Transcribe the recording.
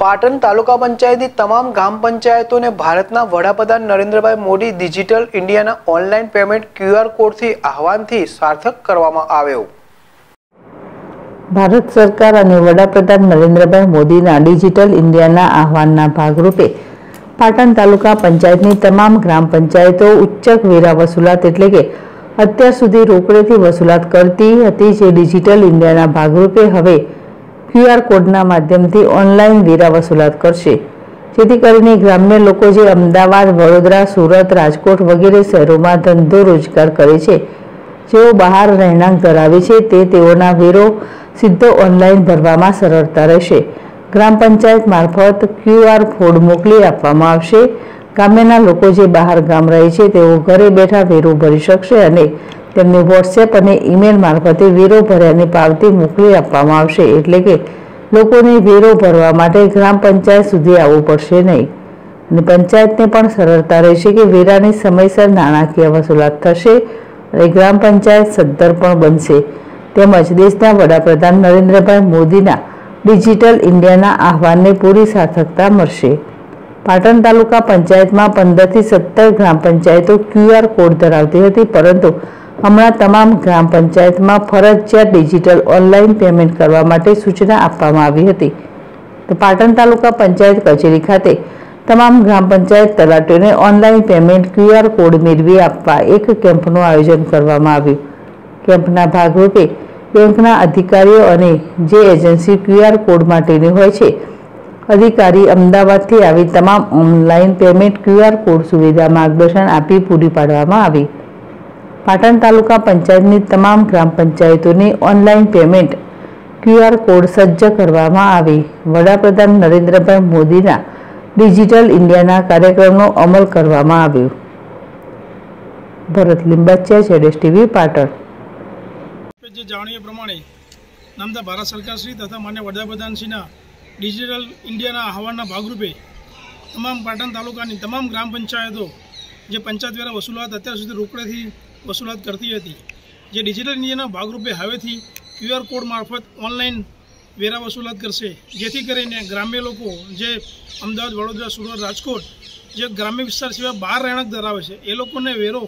પાટણ તાલુકા પંચાયતની તમામ ગ્રામ પંચાયતોને ભારતના વડાપ્રધાન નરેન્દ્રભાઈ મોદી ડિજિટલ ઇન્ડિયાના ઓનલાઈન પેમેન્ટ ક્યુઆર કોડથી આહવાનથી સાર્થક કરવામાં આવ્યો. ભારત સરકાર અને વડાપ્રધાન નરેન્દ્રભાઈ મોદીના ડિજિટલ ઇન્ડિયાના આહવાનના ભાગરૂપે પાટણ તાલુકા પંચાયતની તમામ ગ્રામ પંચાયતો ઉચ્ચક વેરા વસૂલાત એટલે કે અત્યાર સુધી રોકડેથી વસૂલાત કરતી હતી જે ડિજિટલ ઇન્ડિયાના ભાગરૂપે હવે ક્યુઆર કોડના માધ્યમથી ઓનલાઈન વેરા વસૂલાત કરશે. જેથી કરીને ગ્રામ્ય લોકો જે અમદાવાદ, વડોદરા, સુરત, રાજકોટ વગેરે શહેરોમાં ધંધો રોજગાર કરે છે, જેઓ બહાર રહેણાંક ધરાવે છે, તે તેઓના વેરો સીધો ઓનલાઈન ભરવામાં સરળતા રહેશે. ગ્રામ પંચાયત મારફત ક્યુઆર કોડ મોકલી આપવામાં આવશે. ગામ્યના લોકો જે બહાર ગામ રહે છે, તેઓ ઘરે બેઠા વેરો ભરી શકશે અને તેમને વોટ્સએપ અને ઈમેલ મારફતે વેરો ભર્યાની પાવતી મોકલી આપવામાં આવશે. એટલે કે લોકોને વેરો ભરવા માટે ગ્રામ પંચાયત સુધી આવવું પડશે નહીં. અને પંચાયતને પણ સરળતા રહેશે કે વેરાની સમયસર નાણાકીય વસૂલાત થશે અને ગ્રામ પંચાયત સદ્ધર પણ બનશે. તેમજ દેશના વડાપ્રધાન નરેન્દ્રભાઈ મોદીના ડિજિટલ ઇન્ડિયાના આહવાનને પૂરી સાર્થકતા મળશે. પાટણ તાલુકા પંચાયતમાં પંદરથી સત્તર ગ્રામ પંચાયતો ક્યુઆર કોડ ધરાવતી હતી, પરંતુ હમણાં તમામ ગ્રામ પંચાયતમાં ફરજિયાત ડિજિટલ ઓનલાઈન પેમેન્ટ કરવા માટે સૂચના આપવામાં આવી હતી. તો પાટણ તાલુકા પંચાયત કચેરી ખાતે તમામ ગ્રામ પંચાયત તલાટીઓને ઓનલાઈન પેમેન્ટ ક્યુઆર કોડ મેળવી આપવા એક કેમ્પનું આયોજન કરવામાં આવ્યું. કેમ્પના ભાગરૂપે બેંકના અધિકારીઓ અને જે એજન્સી ક્યુઆર કોડ માટેની હોય છે, અધિકારી અમદાવાદથી આવી તમામ ઓનલાઈન પેમેન્ટ ક્યુઆર કોડ સુવિધા માર્ગદર્શન આપી પૂરી પાડવામાં આવી. પાટણ તાલુકા પંચાયતની તમામ ગ્રામ પંચાયતોની ઓનલાઈન પેમેન્ટ ક્યુઆર કોડ સજ્જ કરવામાં આવી. વડાપ્રધાન નરેન્દ્રભાઈ મોદીના ડિજિટલ ઇન્ડિયાના કાર્યક્રમનો અમલ કરવામાં આવ્યો. ભરત લિંબાચિયા છેડેશ ટીવી, પાટણ. જે જાણીએ પ્રમાણે નામદા ભારત સરકારશ્રી તથા માન્ય વડાપ્રધાનશ્રીના ડિજિટલ ઇન્ડિયાના આહવાનના ભાગરૂપે તમામ પાટણ તાલુકાની તમામ ગ્રામ પંચાયતો જે પંચાયત વેરા વસૂલાત અત્યાર સુધી રોકડેથી વસૂલાત કરતી હતી. જે ડિજિટલ ઇન્ડિયાના ભાગરૂપે હવેથી ક્યુઆર કોડ મારફત ઓનલાઈન વેરા વસૂલાત કરશે. જેથી કરીને ગ્રામ્ય લોકો, જે અમદાવાદ, વડોદરા, સુરત, રાજકોટ, જે ગ્રામ્ય વિસ્તાર સિવાય બહાર રહેણાંક ધરાવે છે, એ લોકોને વેરો